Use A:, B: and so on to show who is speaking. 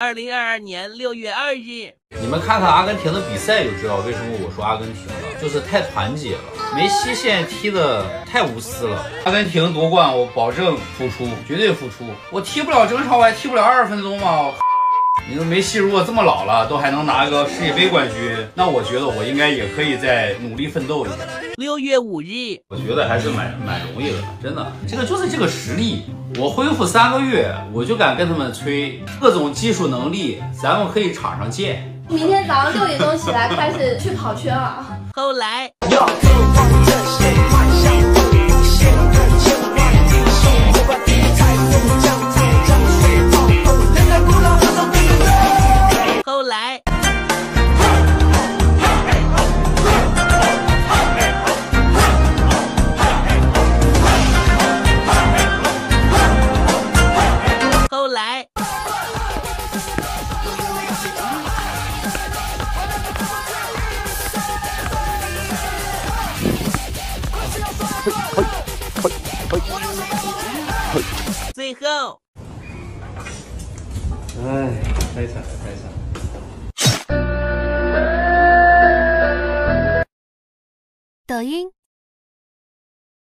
A: 二零二二年六月二日，
B: 你们看看阿根廷的比赛就知道为什么我说阿根廷了，就是太团结了。梅西现在踢的太无私了。阿根廷夺冠，我保证复出，绝对复出。我踢不了整场，我还踢不了二十分钟吗？你说梅西如果这么老了，都还能拿个世界杯冠军，那我觉得我应该也可以再努力奋斗一下。
A: 六月五日，
B: 我觉得还是蛮蛮容易的，真的，这个就是这个实力。我恢复三个月，我就敢跟他们吹各种技术能力，咱们可以场上见。
C: 明天早上六点钟起来开始去跑圈了。
A: 后来。最后，
B: 哎，太惨了，太惨了。
D: 抖音。